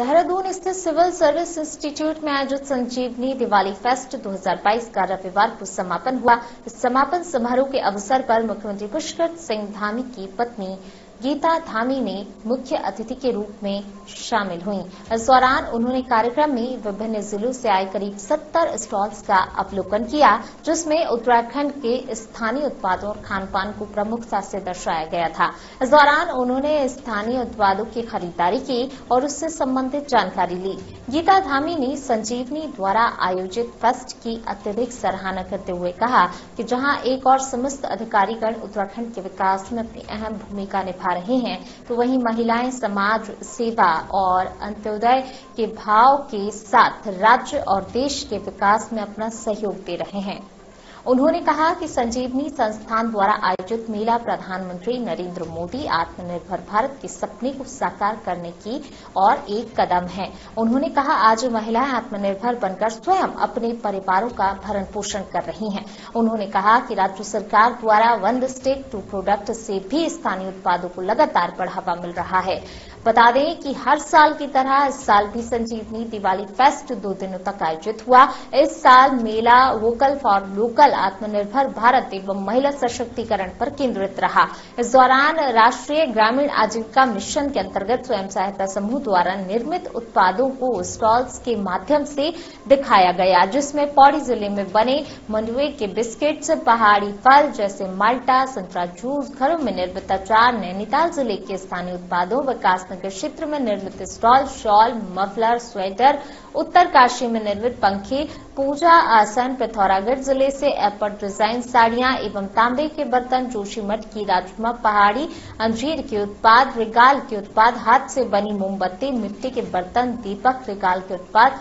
देहरादून स्थित civil service institute में आयोजित संजीवनी दिवाली फेस्ट 2022 का रविवार को समापन हुआ। इस समापन समारोह के अवसर पर मुख्यमंत्री पुष्कर सिंह धामी की पत्नी गीता धामी ने मुख्य अतिथि के रूप में शामिल हुई। इस दौरान उन्होंने कार्यक्रम में विभिन्न जिलों से आए करीब 70 स्टॉल्स का अवलोकन किया, जिसमें उत्तराखंड के स्थानीय उत्पादों और खान पान को प्रमुखता से दर्शाया गया था। इस दौरान उन्होंने स्थानीय उत्पादों की खरीदारी की और उससे संबंधित जानकारी ली। गीता धामी ने संजीवनी द्वारा आयोजित फेस्ट की अत्यधिक सराहना करते हुए कहा कि जहाँ एक और समस्त अधिकारीगण उत्तराखंड के विकास में अपनी अहम भूमिका निभा रहे हैं तो वहीं महिलाएँ समाज सेवा और अंत्योदय के भाव के साथ राज्य और देश के विकास में अपना सहयोग दे रहे हैं। उन्होंने कहा कि संजीवनी संस्थान द्वारा आयोजित मेला प्रधानमंत्री नरेंद्र मोदी आत्मनिर्भर भारत के सपने को साकार करने की और एक कदम है। उन्होंने कहा, आज महिलाएँ आत्मनिर्भर बनकर स्वयं अपने परिवारों का भरण पोषण कर रही हैं। उन्होंने कहा कि राज्य सरकार द्वारा वन स्टेट टू प्रोडक्ट से भी स्थानीय उत्पादों को लगातार बढ़ावा मिल रहा है। बता दें कि हर साल की तरह इस साल भी संजीवनी दिवाली फेस्ट दो दिनों तक आयोजित हुआ। इस साल मेला वोकल फॉर लोकल आत्मनिर्भर भारत एवं महिला सशक्तिकरण पर केंद्रित रहा। इस दौरान राष्ट्रीय ग्रामीण आजीविका मिशन के अंतर्गत स्वयं सहायता समूह द्वारा निर्मित उत्पादों को स्टॉल्स के माध्यम से दिखाया गया, जिसमें पौड़ी ज़िले में बने मंडुए के बिस्किट्स, पहाड़ी फल जैसे माल्टा, संतरा जूस, घरों में निर्मित अचार, नैनीताल ज़िले के स्थानीय उत्पादों नगर क्षेत्र में निर्मित stole, shawl, muffler, sweater Uttarkashi में निर्मित पंखे, पूजा, आसन, पिथौरागढ़ ज़िले से एपट डिज़ाइन साड़ियाँ एवं तांबे के बर्तन जोशीमठ की राजमा पहाड़ी, अंजीर के उत्पाद, रिगाल के उत्पाद, हाथ से बनी मोमबत्ती, मिट्टी के बर्तन, दीपक, रिगाल के उत्पाद,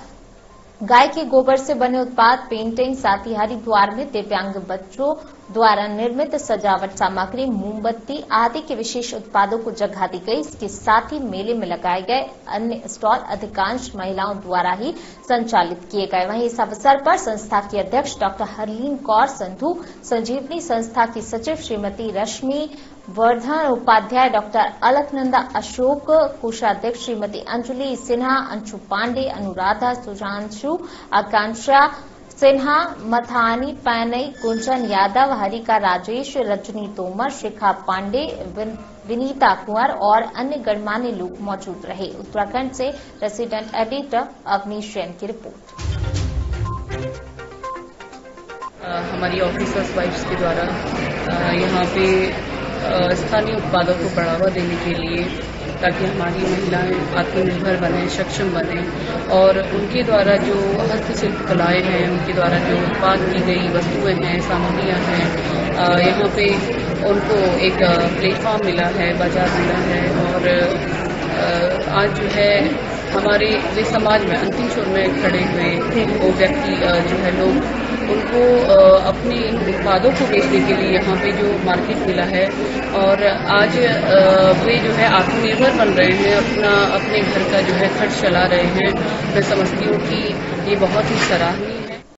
गाय के गोबर से बने उत्पाद, पेंटिंग, साथ हरिद्वार में दिव्यांग बच्चों द्वारा निर्मित सजावट सामग्री, मोमबत्ती आदि के विशेष उत्पादों को जगह दी गई। इसके साथ ही मेले में लगाए गए अन्य स्टॉल अधिकांश महिलाओं द्वारा ही संचालित किए गए। वहीं इस अवसर पर संस्था की अध्यक्ष डॉक्टर हरलीन कौर संधू, संजीवनी संस्था की सचिव श्रीमती रश्मि वर्धन, उपाध्याय डॉक्टर अलकनंदा अशोक, कोषाध्यक्ष श्रीमती अंजलि सिन्हा, अंशु पांडे, अनुराधा सुजांशु, आकांक्षा सिन्हा, मथानी, पैनई कुंजन यादव, हरिका राजेश, रजनी तोमर, शिखा पांडे विनीता कुंवर और अन्य गणमान्य लोग मौजूद रहे। उत्तराखंड से रेसिडेंट एडिटर अवनीश जैन की रिपोर्ट। हमारी ऑफिसर्स वाइफ्स के द्वारा यहाँ पे स्थानीय उत्पादों को बढ़ावा देने के लिए ताकि हमारी महिलाएँ आत्मनिर्भर बने, सक्षम बने और उनके द्वारा जो हस्तशिल्प कलाएँ हैं, उनके द्वारा जो उत्पाद की गई वस्तुएँ हैं, सामग्रियाँ हैं यहाँ पे उनको एक प्लेटफॉर्म मिला है, बाज़ार मिला है और आज जो है हमारे वे समाज में अंतिम छोर में खड़े हुए वो व्यक्ति जो है लोग, उनको अपने इन उत्पादों को बेचने के लिए यहाँ पे जो मार्केट मिला है और आज वे जो है आत्मनिर्भर बन रहे हैं, अपना, अपने घर का जो है खर्च चला रहे हैं। मैं समझती हूँ कि ये बहुत ही सराहनीय